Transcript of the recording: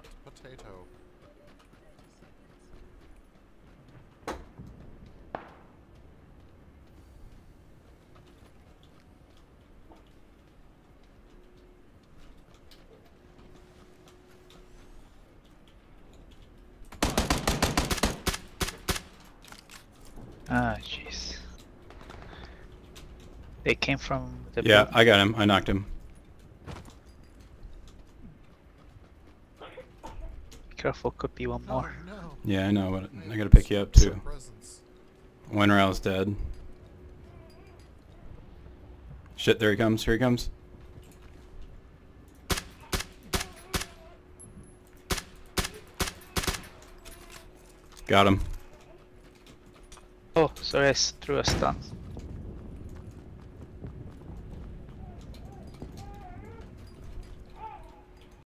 hot potato. Ah, jeez. They came from the Yeah, blue- I got him. I knocked him. Careful, could be one more. no. Yeah, I know, but I gotta pick you up too. Winrow's dead. Shit, there he comes. Here he comes. Got him. Oh, sorry, I threw a stun.